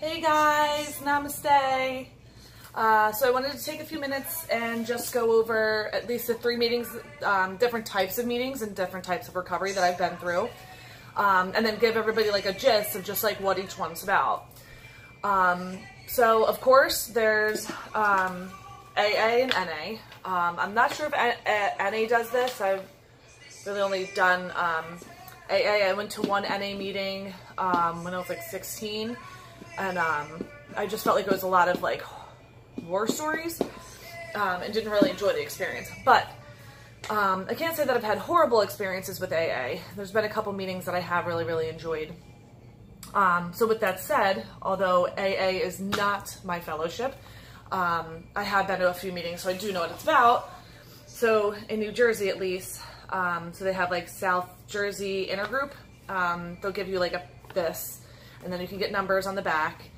Hey guys, namaste. Uh, so I wanted to take a few minutes and just go over at least the three meetings, um, different types of meetings and different types of recovery that I've been through. Um, and then give everybody like a gist of just like what each one's about. Um, so of course there's um, AA and NA. Um, I'm not sure if NA does this. I've really only done AA. Um, I went to one NA meeting when I was like 16 and um, I just felt like it was a lot of like war stories um, and didn't really enjoy the experience. But um, I can't say that I've had horrible experiences with AA. There's been a couple meetings that I have really, really enjoyed. Um, so with that said, although AA is not my fellowship, um, I have been to a few meetings, so I do know what it's about. So in New Jersey, at least, um, so they have like South Jersey Intergroup. they'll give you like a this and then you can get numbers on the back.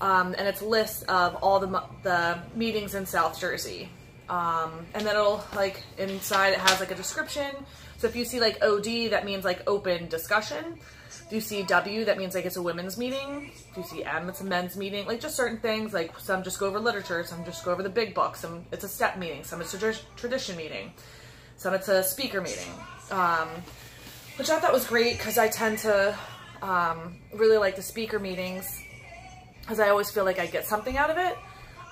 Um, and it's a list of all the, the meetings in South Jersey. Um, and then it'll, like, inside it has, like, a description. So if you see, like, OD, that means, like, open discussion. If you see W, that means, like, it's a women's meeting. If you see M, it's a men's meeting. Like, just certain things, like, some just go over literature, some just go over the big book, some it's a step meeting, some it's a tradition meeting, some it's a speaker meeting. Um, which I thought was great, because I tend to um, really like the speaker meetings because I always feel like I get something out of it.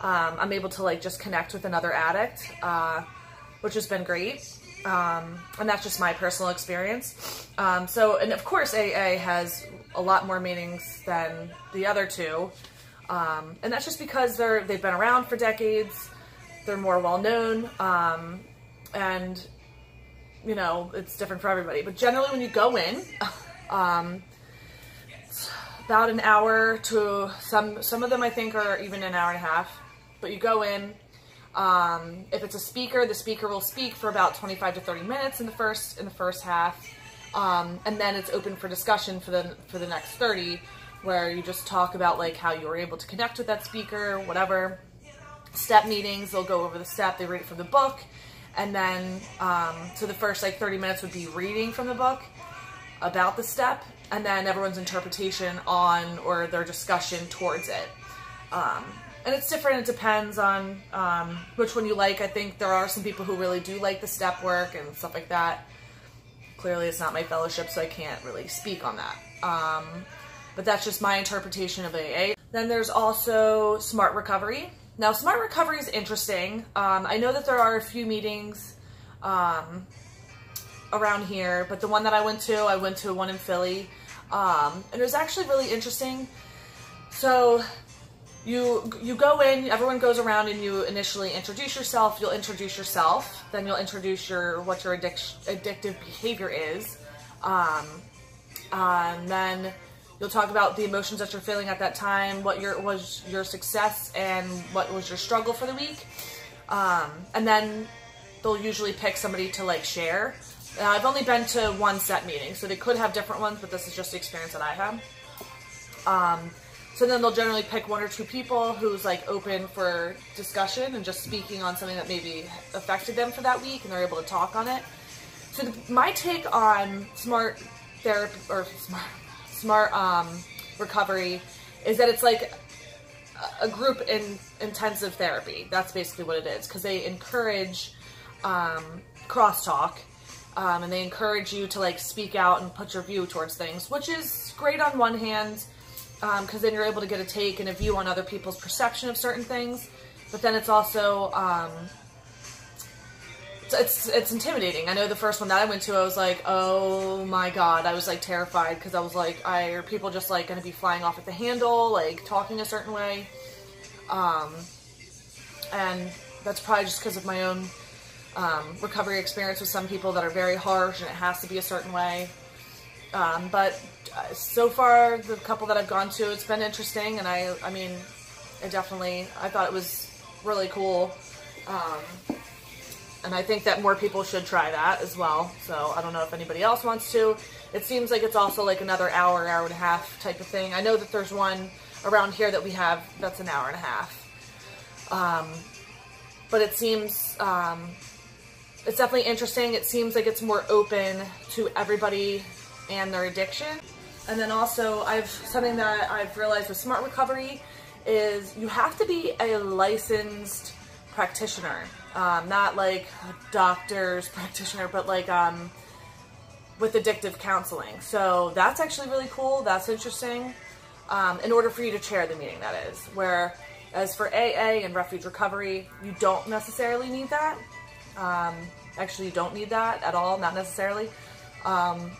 Um, I'm able to like just connect with another addict, uh, which has been great. Um, and that's just my personal experience. Um, so, and of course AA has a lot more meetings than the other two. Um, and that's just because they're, they've been around for decades. They're more well known. Um, and, you know, it's different for everybody. But generally when you go in, um, about an hour to some some of them I think are even an hour and a half. But you go in. Um, if it's a speaker, the speaker will speak for about 25 to 30 minutes in the first in the first half, um, and then it's open for discussion for the for the next 30, where you just talk about like how you were able to connect with that speaker, whatever. Step meetings, they'll go over the step, they read it from the book, and then um, so the first like 30 minutes would be reading from the book about the step, and then everyone's interpretation on or their discussion towards it. Um, and it's different. It depends on um, which one you like. I think there are some people who really do like the step work and stuff like that. Clearly, it's not my fellowship, so I can't really speak on that. Um, but that's just my interpretation of AA. Then there's also Smart Recovery. Now, Smart Recovery is interesting. Um, I know that there are a few meetings um, around here, but the one that I went to, I went to one in Philly. Um, and it was actually really interesting. So you you go in, everyone goes around and you initially introduce yourself. You'll introduce yourself, then you'll introduce your what your addic addictive behavior is, um, and then you'll talk about the emotions that you're feeling at that time, what your was your success and what was your struggle for the week, um, and then they'll usually pick somebody to like share. Uh, I've only been to one set meeting, so they could have different ones, but this is just the experience that I have. Um, so then they'll generally pick one or two people who's like open for discussion and just speaking on something that maybe affected them for that week, and they're able to talk on it. So the, my take on smart therapy or smart smart um, recovery is that it's like a group in intensive therapy. That's basically what it is because they encourage um, crosstalk um, and they encourage you to like speak out and put your view towards things, which is great on one hand because um, then you're able to get a take and a view on other people's perception of certain things. But then it's also um, it's, it's, it's intimidating. I know the first one that I went to, I was like, oh my god, I was like terrified because I was like, I are people just like going to be flying off at the handle, like talking a certain way, um, and that's probably just because of my own um, recovery experience with some people that are very harsh and it has to be a certain way. Um, but uh, so far, the couple that I've gone to, it's been interesting, and I, I mean, I definitely, I thought it was really cool. Um, and I think that more people should try that as well. So I don't know if anybody else wants to. It seems like it's also like another hour, hour and a half type of thing. I know that there's one around here that we have that's an hour and a half. Um, but it seems um, it's definitely interesting. It seems like it's more open to everybody and their addiction. and then also I've something that I've realized with smart recovery is you have to be a licensed practitioner, um, not like a doctor's practitioner, but like um, with addictive counseling. So that's actually really cool. That's interesting. Um, in order for you to chair the meeting, that is. Where, as for AA and refuge recovery, you don't necessarily need that. Um, actually, you don't need that at all, not necessarily. Um,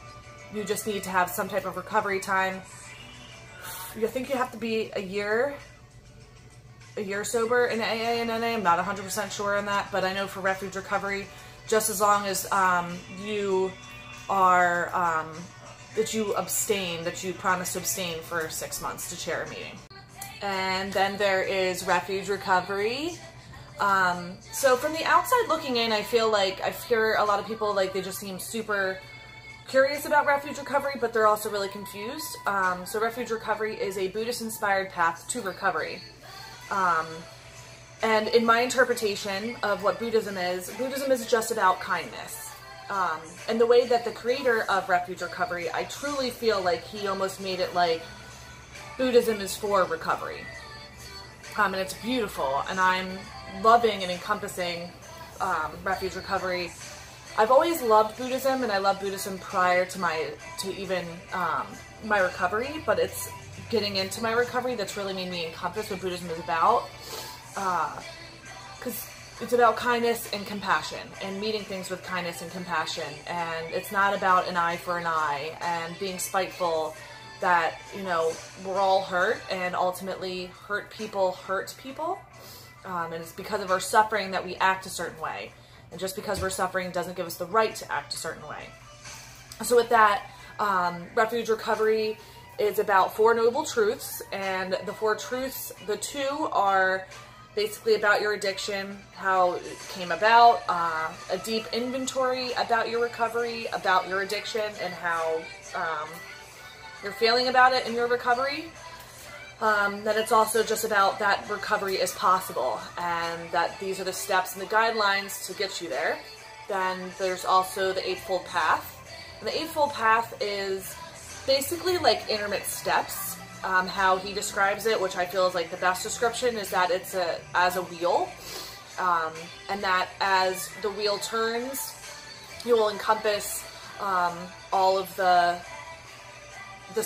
you just need to have some type of recovery time. You think you have to be a year, a year sober in AA and NA. I'm not 100% sure on that, but I know for refuge recovery, just as long as um, you are um, that you abstain, that you promise to abstain for six months to chair a meeting. And then there is refuge recovery. Um, so from the outside looking in, I feel like I hear a lot of people like they just seem super curious about refuge recovery, but they're also really confused. Um, so refuge recovery is a Buddhist-inspired path to recovery. Um, and in my interpretation of what Buddhism is, Buddhism is just about kindness. Um, and the way that the creator of Refuge Recovery, I truly feel like he almost made it like Buddhism is for recovery. Um, and it's beautiful, and I'm loving and encompassing um, Refuge Recovery. I've always loved Buddhism, and I loved Buddhism prior to my to even um, my recovery. But it's getting into my recovery that's really made me encompass what Buddhism is about. Because uh, it's about kindness and compassion and meeting things with kindness and compassion and it's not about an eye for an eye and being spiteful that you know we're all hurt and ultimately hurt people hurt people um, and it's because of our suffering that we act a certain way. And just because we're suffering doesn't give us the right to act a certain way. So with that um, refuge recovery is about four noble truths. And the four truths the two are basically about your addiction, how it came about, uh, a deep inventory about your recovery, about your addiction, and how um, you're feeling about it in your recovery. Um, then it's also just about that recovery is possible and that these are the steps and the guidelines to get you there. Then there's also the Eightfold Path. And the Eightfold Path is basically like intermittent steps um, how he describes it, which I feel is like the best description, is that it's a as a wheel, um, and that as the wheel turns, you will encompass um, all of the, the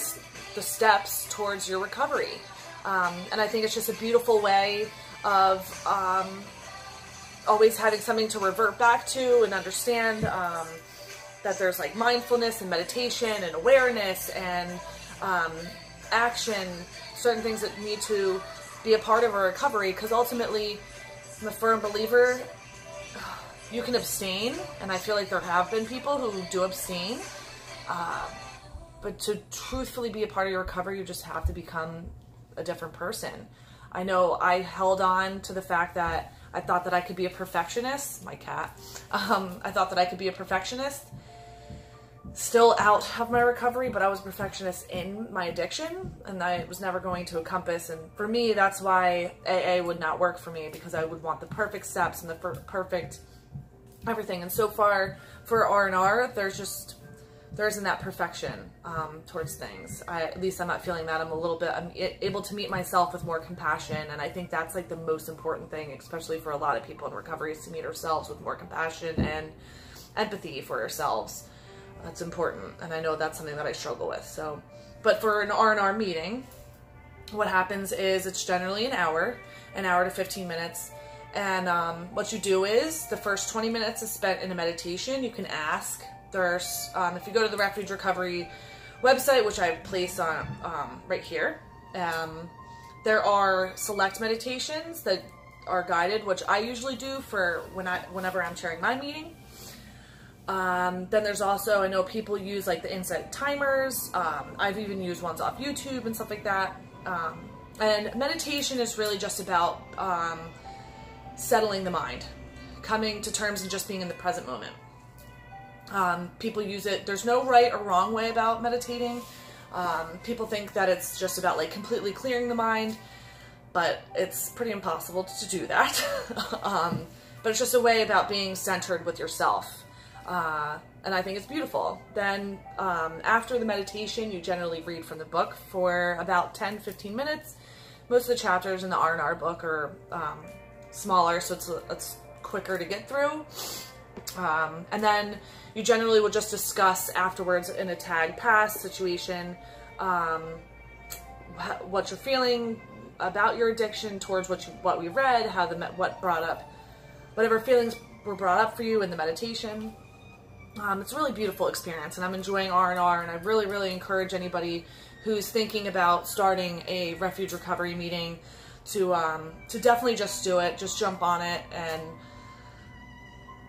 the steps towards your recovery. Um, and I think it's just a beautiful way of um, always having something to revert back to and understand um, that there's like mindfulness and meditation and awareness and um, action, certain things that need to be a part of a recovery because ultimately I'm a firm believer you can abstain and I feel like there have been people who do abstain uh, but to truthfully be a part of your recovery you just have to become a different person I know I held on to the fact that I thought that I could be a perfectionist my cat um, I thought that I could be a perfectionist still out of my recovery, but I was perfectionist in my addiction and I was never going to encompass. And for me, that's why AA would not work for me because I would want the perfect steps and the perfect everything. And so far for R&R, there's just, there isn't that perfection um, towards things. I, at least I'm not feeling that. I'm a little bit, I'm able to meet myself with more compassion. And I think that's like the most important thing, especially for a lot of people in recovery is to meet ourselves with more compassion and empathy for ourselves. That's important, and I know that's something that I struggle with. So, but for an R&R meeting, what happens is it's generally an hour, an hour to 15 minutes. And um, what you do is the first 20 minutes is spent in a meditation. You can ask. There's, um, if you go to the Refuge Recovery website, which I place on um, right here, um, there are select meditations that are guided, which I usually do for when I, whenever I'm chairing my meeting. Um, then there's also, I know people use like the Insight timers. Um, I've even used ones off YouTube and stuff like that. Um, and meditation is really just about um, settling the mind, coming to terms and just being in the present moment. Um, people use it, there's no right or wrong way about meditating. Um, people think that it's just about like completely clearing the mind, but it's pretty impossible to do that. but it's just a way about being centered with yourself uh, and I think it's beautiful. Then um, after the meditation, you generally read from the book for about 10, 15 minutes. Most of the chapters in the R&R book are um, smaller, so it's, it's quicker to get through. Um, and then you generally will just discuss afterwards in a tag pass situation um, what you're feeling about your addiction towards what you, what we read, how the what brought up whatever feelings were brought up for you in the meditation. Um, it's a really beautiful experience, and I'm enjoying R and R. And I really, really encourage anybody who's thinking about starting a refuge recovery meeting to um, to definitely just do it. Just jump on it, and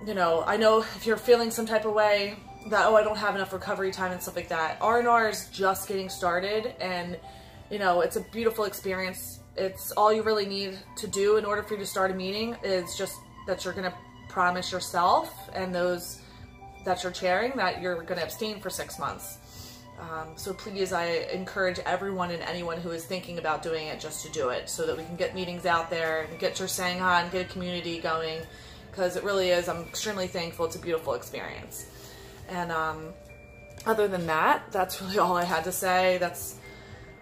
you know, I know if you're feeling some type of way that oh, I don't have enough recovery time and stuff like that. R and R is just getting started, and you know, it's a beautiful experience. It's all you really need to do in order for you to start a meeting is just that you're gonna promise yourself and those that you're chairing that you're going to abstain for six months. Um, so please, I encourage everyone and anyone who is thinking about doing it just to do it so that we can get meetings out there and get your Sangha and get a community going because it really is. I'm extremely thankful. It's a beautiful experience. And um, other than that, that's really all I had to say. That's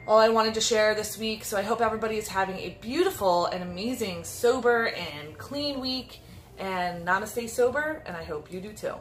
all I wanted to share this week. So I hope everybody is having a beautiful and amazing, sober and clean week and namaste sober, and I hope you do too.